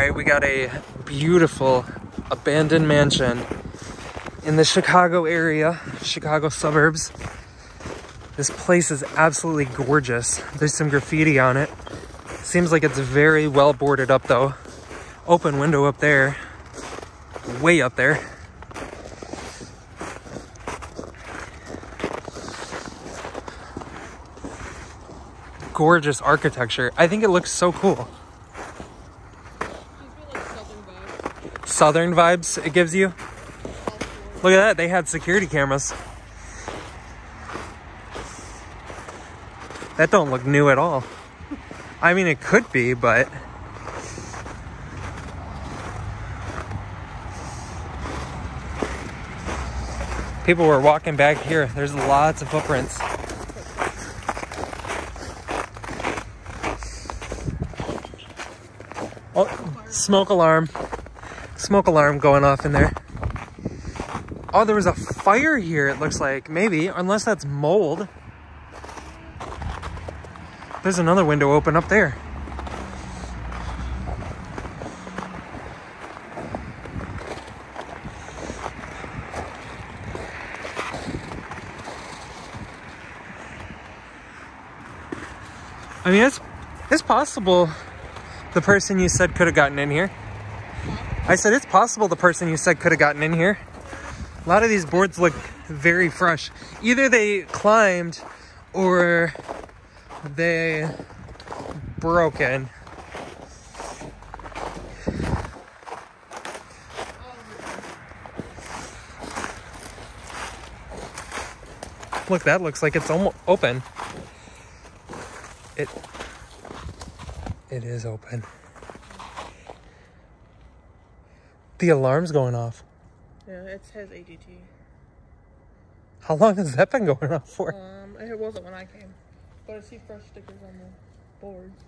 right, we got a beautiful abandoned mansion in the Chicago area, Chicago suburbs. This place is absolutely gorgeous. There's some graffiti on it. Seems like it's very well boarded up though. Open window up there, way up there. Gorgeous architecture. I think it looks so cool. Southern vibes it gives you. Look at that, they had security cameras. That don't look new at all. I mean, it could be, but... People were walking back here. There's lots of footprints. Oh, smoke alarm. Smoke alarm going off in there. Oh, there was a fire here, it looks like. Maybe, unless that's mold. There's another window open up there. I mean, it's, it's possible the person you said could have gotten in here. I said it's possible the person you said could have gotten in here. A lot of these boards look very fresh. Either they climbed or they broken. Look, that looks like it's almost open. It it is open. The alarm's going off. Yeah, it says AGT. How long has that been going on for? Um, it wasn't when I came. But I see fresh stickers on the boards.